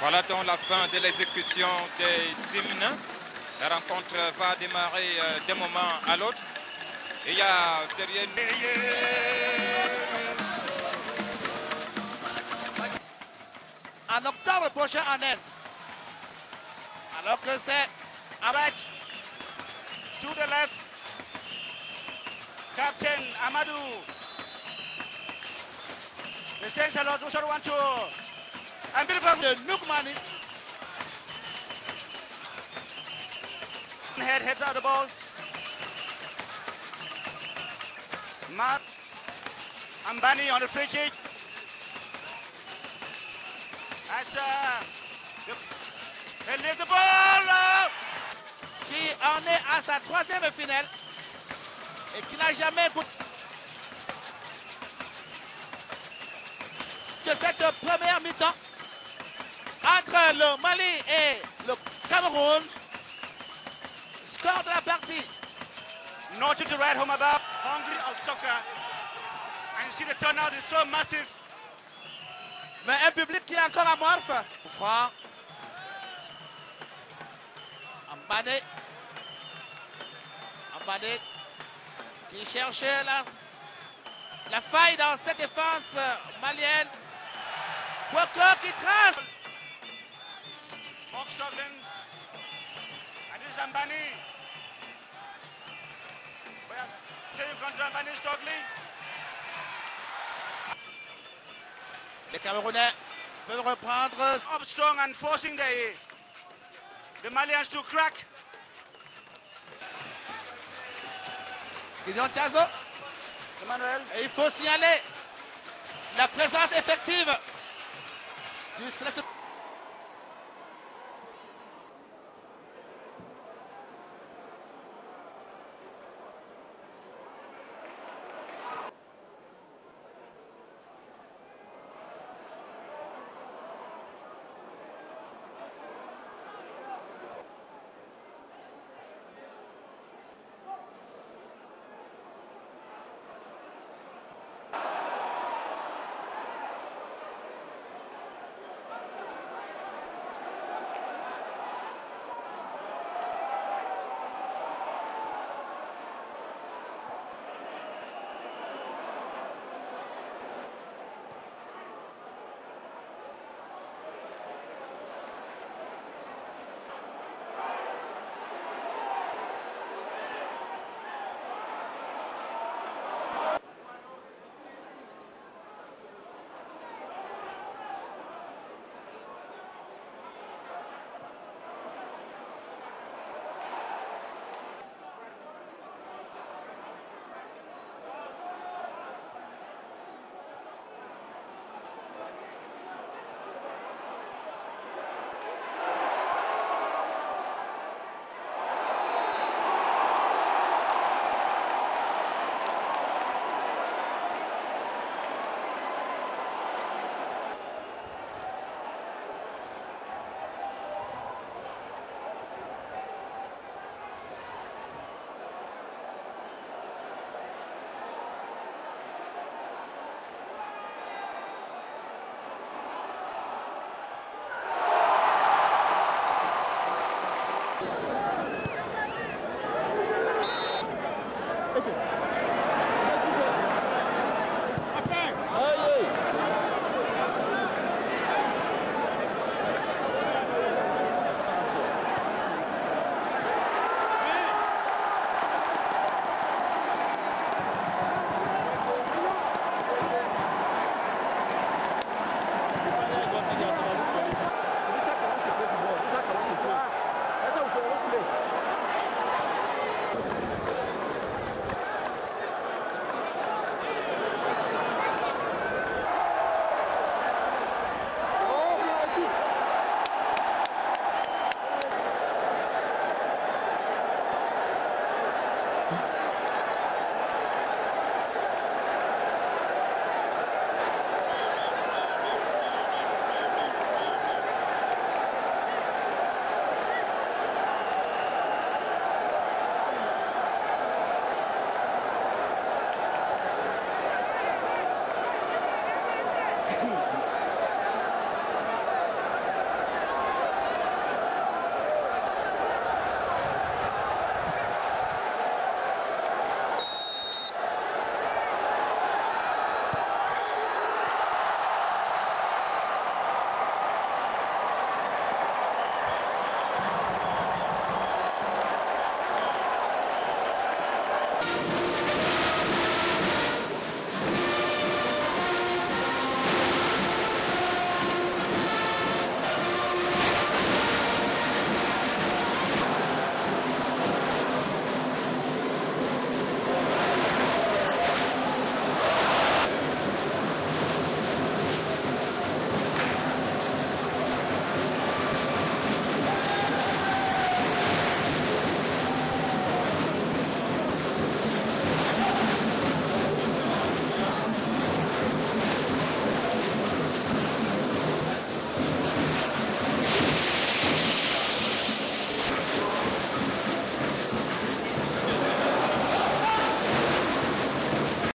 Voilà donc la fin de l'exécution des hymnes. La rencontre va démarrer euh, d'un moment à l'autre. Il y a derrière En octobre prochain en Inde. Alors que c'est Right. To the left. Captain Amadou. The center Lord Rushar And beautiful de Noukmani. head heads out the ball. Matt Ambani on the free kick. That's uh, the, the ball. Uh, qui en est à sa troisième finale et qui n'a jamais goûté que cette première mi-temps entre le Mali et le Cameroun. Score de la partie. Nothing to write home about. Hungry of soccer. And you see the turnout is so massive. Mais un public qui est encore amorphe. Franc. Ambadé. Ambadé qui cherchait la, la faille dans cette défense malienne. Woko qui trace. Control, Ambani. Les Camerounais peuvent reprendre. Up strong and forcing the, the Malians to crack. Gideon Tazo. Emmanuel. Et il faut signaler la présence effective du sélection-